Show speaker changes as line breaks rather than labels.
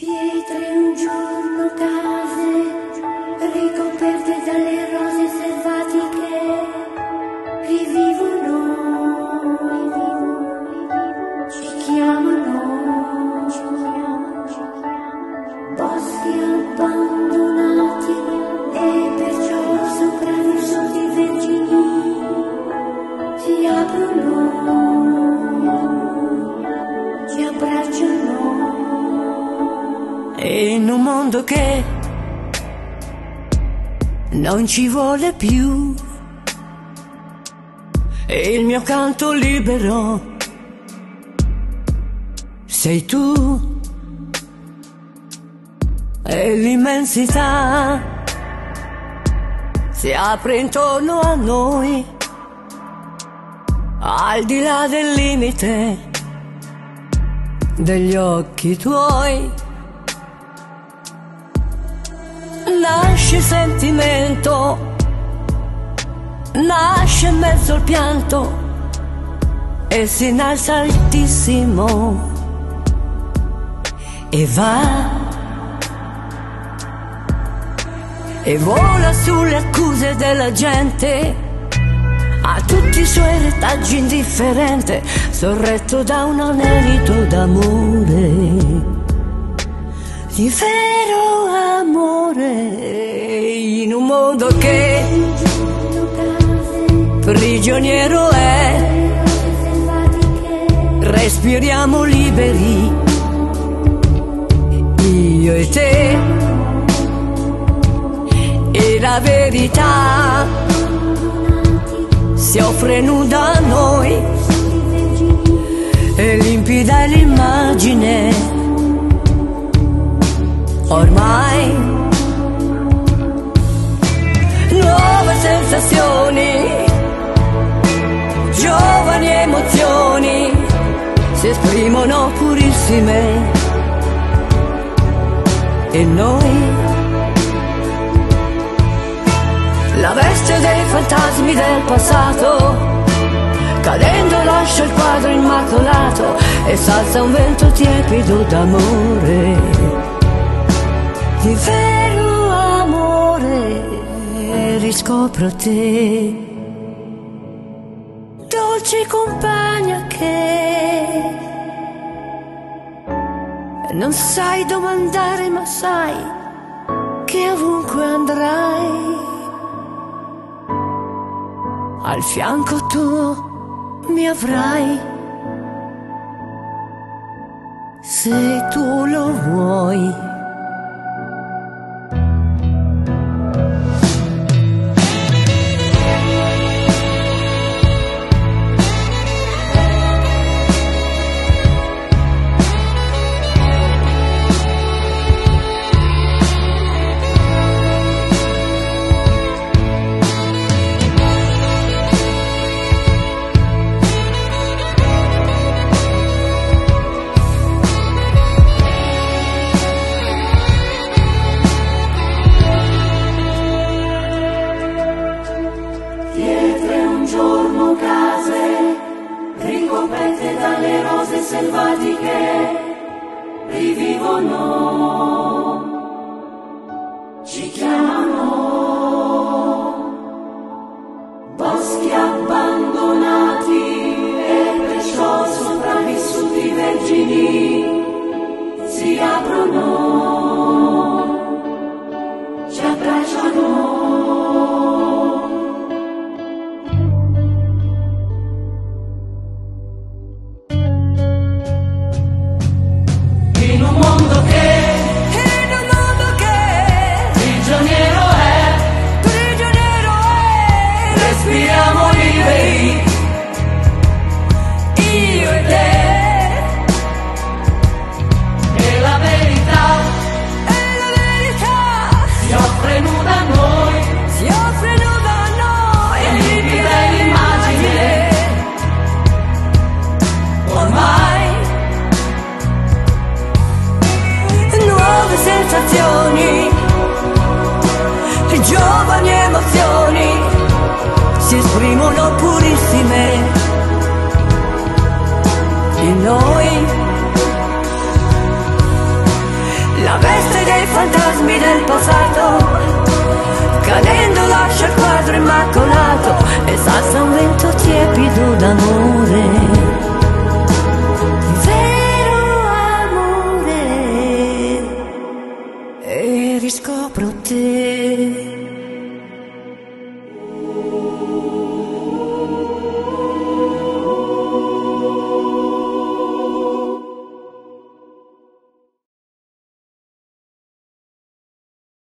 Pietre un giorno case E
in un mondo che non ci vuole più. E il mio canto libero sei tu. E l'immensità si apre intorno a noi, al di là del limite degli occhi tuoi. Nasce sentimento, nasce in mezzo al pianto. E si innalza altissimo. E va. E vola sulle accuse della gente. A tutti i suoi retaggi indifferente. Sorretto da un anelito d'amore. Di vero amore prigioniero è, respiriamo liberi, io e te, e la verità si offre nuda a noi, e limpida l'immagine. Ormai purissime e noi la veste dei fantasmi del passato cadendo lascia il quadro immacolato e salza un vento tiepido d'amore. Di vero amore riscopro te, dolce compagna che non sai domandare ma sai che ovunque andrai al fianco tuo mi avrai se tu lo vuoi.
Dalle rose selvatiche, rivivono, ci chiamano, si
esprimono purissime E noi. La veste dei fantasmi